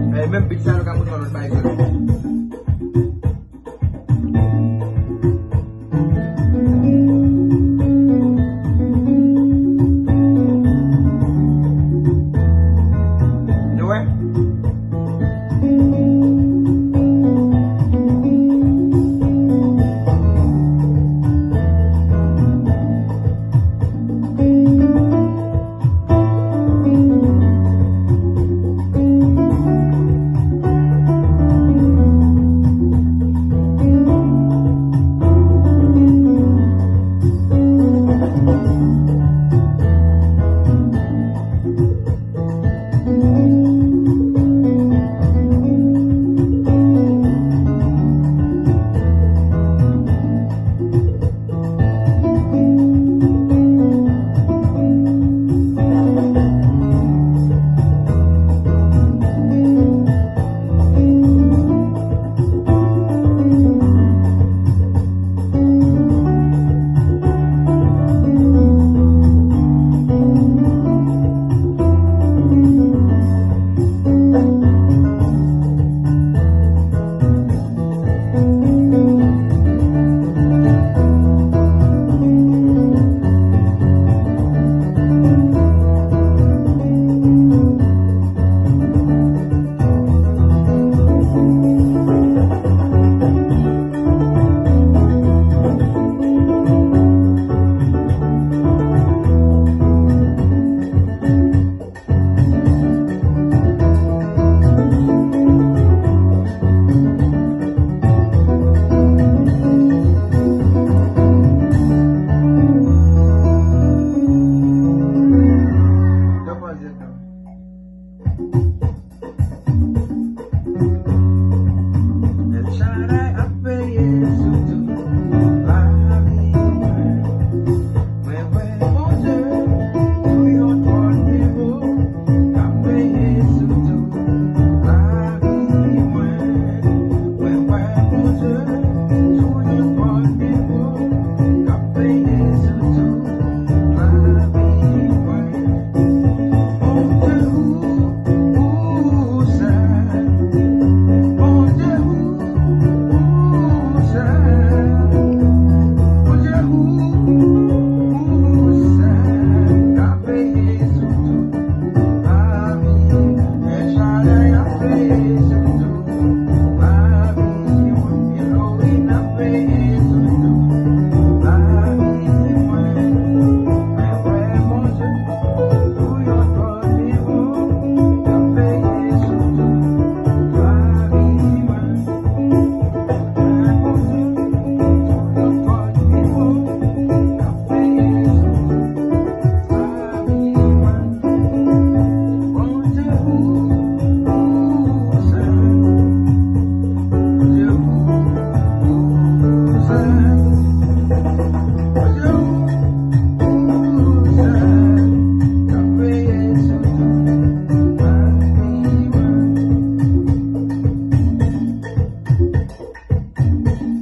Eh, même big kamu baik you